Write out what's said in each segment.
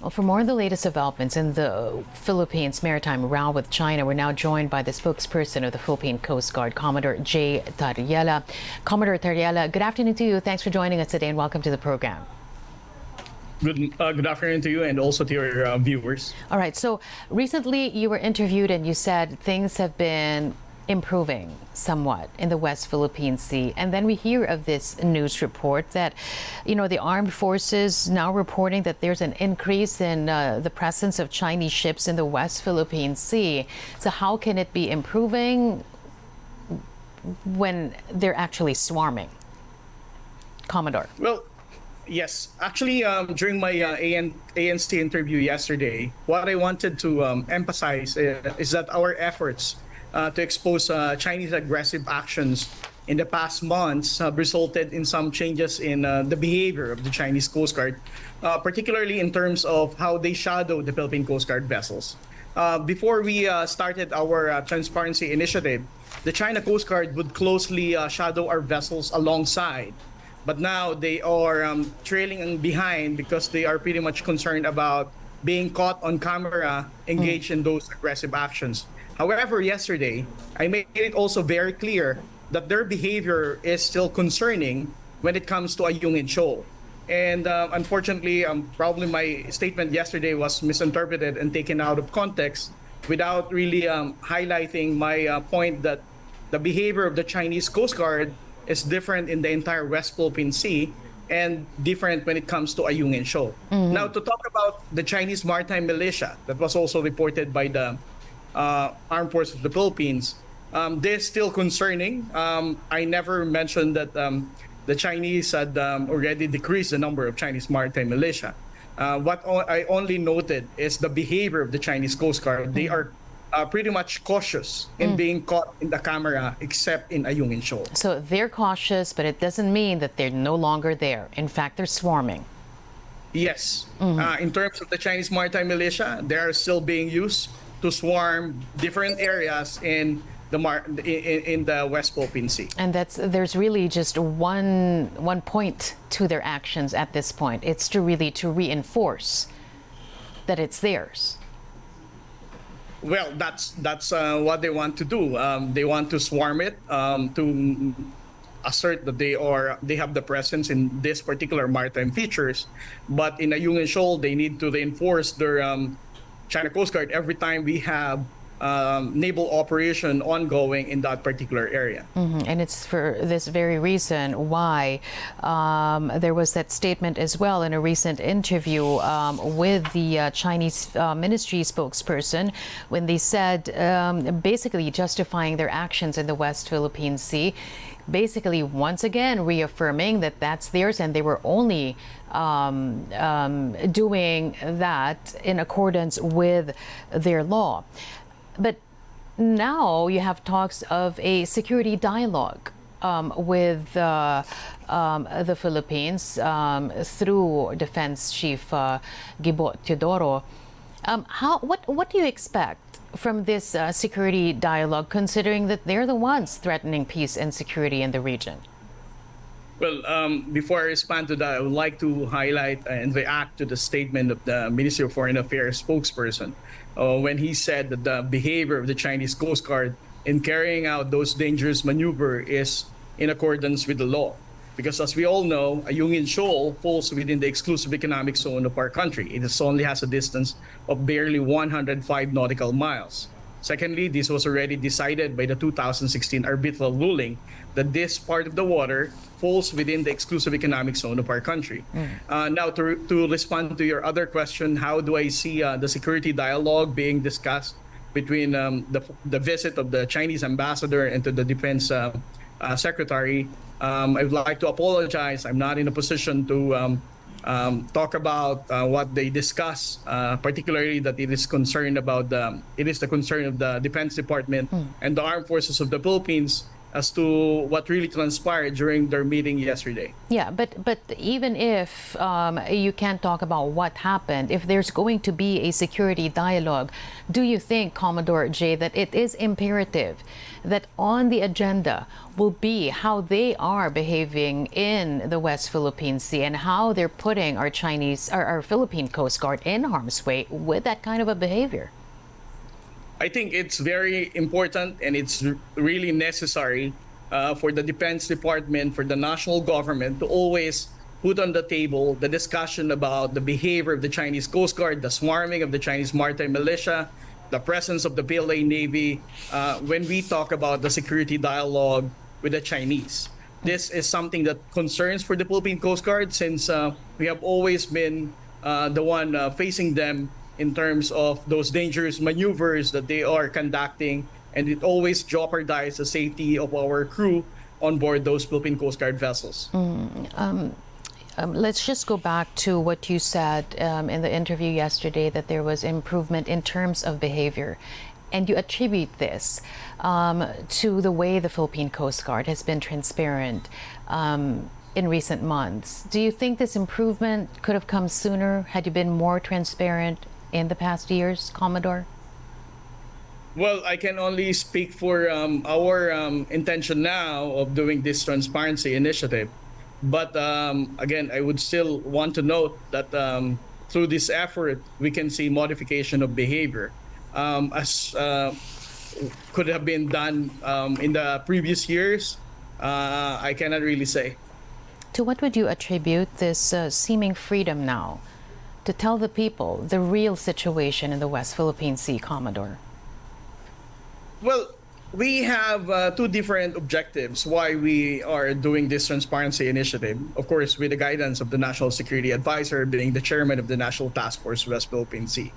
Well, for more of the latest developments in the Philippines maritime row with China, we're now joined by the spokesperson of the Philippine Coast Guard, Commodore Jay Tarriela. Commodore Tarriela, good afternoon to you. Thanks for joining us today and welcome to the program. Good, uh, good afternoon to you and also to your uh, viewers. All right. So recently you were interviewed and you said things have been improving somewhat in the West Philippine Sea. And then we hear of this news report that, you know, the armed forces now reporting that there's an increase in uh, the presence of Chinese ships in the West Philippine Sea. So, how can it be improving when they're actually swarming? Commodore. Well, yes. Actually, um, during my uh, AN- ANC interview yesterday, what I wanted to um, emphasize uh, is that our efforts uh, to expose uh, Chinese aggressive actions in the past months have resulted in some changes in uh, the behavior of the Chinese Coast Guard, uh, particularly in terms of how they shadow the Philippine Coast Guard vessels. Uh, before we uh, started our transparency initiative, the China Coast Guard would closely shadow our vessels alongside. But now they are um, trailing behind because they are pretty much concerned about being caught on camera engaged in those aggressive actions. However, yesterday, I made it also very clear that their behavior is still concerning when it comes to Ayungin Shoal. And uh, unfortunately, um, probably my statement yesterday was misinterpreted and taken out of context without really um, highlighting my uh, point that the behavior of the Chinese Coast Guard is different in the entire West Philippine Sea and different when it comes to Ayungin Shoal. Mm-hmm. Now, to talk about the Chinese Maritime Militia, that was also reported by the uh, armed forces of the Philippines. Um, this still concerning. Um, I never mentioned that um, the Chinese had um, already decreased the number of Chinese maritime militia. Uh, what o- I only noted is the behavior of the Chinese Coast Guard. They are uh, pretty much cautious in mm. being caught in the camera, except in Ayungin Shoal. So they're cautious, but it doesn't mean that they're no longer there. In fact, they're swarming. Yes. Mm-hmm. Uh, in terms of the Chinese maritime militia, they are still being used to swarm different areas in the mar- in, in the West Philippine Sea. And that's there's really just one one point to their actions at this point. It's to really to reinforce that it's theirs. Well, that's that's uh, what they want to do. Um, they want to swarm it um, to assert that they are they have the presence in this particular maritime features. But in Ayungin Shoal, they need to reinforce their um, China Coast Guard every time we have um, naval operation ongoing in that particular area. Mm-hmm. And it's for this very reason why um, there was that statement as well in a recent interview um, with the uh, Chinese uh, ministry spokesperson when they said um, basically justifying their actions in the West Philippine Sea basically once again reaffirming that that's theirs and they were only um, um, doing that in accordance with their law. But now you have talks of a security dialogue. Um, with uh, um, the Philippines um, through Defense Chief uh, Gibo Teodoro. Um, how, what, what do you expect from this uh, security dialogue, considering that they're the ones threatening peace and security in the region? Well, um, before I respond to that, I would like to highlight and react to the statement of the Ministry of Foreign Affairs spokesperson uh, when he said that the behavior of the Chinese Coast Guard in carrying out those dangerous maneuver is in accordance with the law. Because as we all know, A Ayungin Shoal falls within the exclusive economic zone of our country. It only has a distance of barely 105 nautical miles. Secondly, this was already decided by the 2016 arbitral ruling that this part of the water falls within the exclusive economic zone of our country. Mm. Uh, now, to, to respond to your other question, how do I see uh, the security dialogue being discussed between um, the, the visit of the Chinese ambassador and to the defense uh, uh secretary? Um, I would like to apologize. I'm not in a position to um, um, talk about uh, what they discuss, uh, particularly that it is concerned about the it is the concern of the Defense Department mm. and the Armed Forces of the Philippines as to what really transpired during their meeting yesterday. Yeah, but but even if um, you can't talk about what happened, if there's going to be a security dialogue, do you think, Commodore Jay, that it is imperative that on the agenda will be how they are behaving in the West Philippine Sea and how they're putting our Chinese, our, our Philippine Coast Guard in harm's way with that kind of a behavior? I think it's very important and it's really necessary uh, for the Defense Department, for the national government to always put on the table the discussion about the behavior of the Chinese Coast Guard, the swarming of the Chinese maritime militia, the presence of the PLA Navy uh, when we talk about the security dialogue with the Chinese. This is something that concerns for the Philippine Coast Guard since uh, we have always been uh, the one uh, facing them in terms of those dangerous maneuvers that they are conducting, and it always jeopardizes the safety of our crew on board those Philippine Coast Guard vessels. Mm, um, um, let's just go back to what you said um, in the interview yesterday that there was improvement in terms of behavior. And you attribute this um, to the way the Philippine Coast Guard has been transparent um, in recent months. Do you think this improvement could have come sooner had you been more transparent in the past years, Commodore? Well, I can only speak for um, our um, intention now of doing this transparency initiative. But um, again, I would still want to note that um, through this effort, we can see modification of behavior um, as uh, could have been done um, in the previous years. Uh, I cannot really say. To what would you attribute this uh, seeming freedom now? To tell the people the real situation in the West Philippine Sea, Commodore? Well, we have uh, two different objectives why we are doing this transparency initiative. Of course, with the guidance of the National Security Advisor, being the chairman of the National Task Force West Philippine Sea.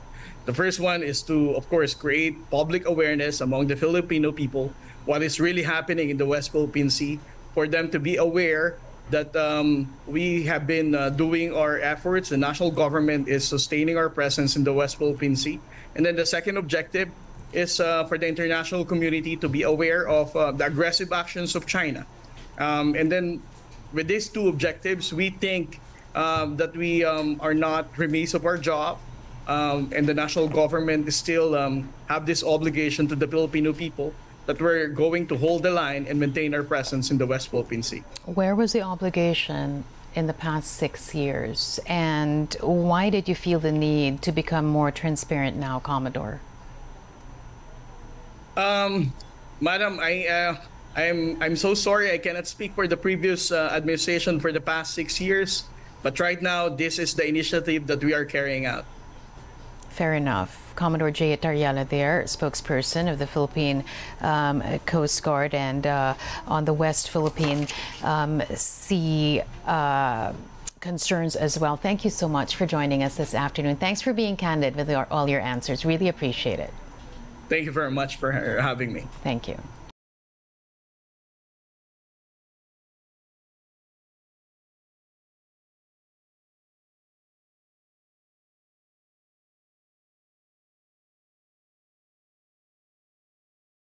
The first one is to, of course, create public awareness among the Filipino people what is really happening in the West Philippine Sea, for them to be aware that um, we have been uh, doing our efforts. The national government is sustaining our presence in the West Philippine Sea. And then the second objective is uh, for the international community to be aware of uh, the aggressive actions of China. Um, and then with these two objectives, we think um, that we um, are not remiss of our job. Um, and the national government still um, have this obligation to the Filipino people that we're going to hold the line and maintain our presence in the West Philippine Sea. Where was the obligation in the past six years, and why did you feel the need to become more transparent now, Commodore? Um, Madam, I, uh, I'm, I'm so sorry I cannot speak for the previous uh, administration for the past six years, but right now this is the initiative that we are carrying out. Fair enough. Commodore Jay Tarriela there, spokesperson of the Philippine um, Coast Guard and uh, on the West Philippine um, Sea. Uh, concerns as well. Thank you so much for joining us this afternoon. Thanks for being candid with all your answers. Really appreciate it. Thank you very much for having me. Thank you.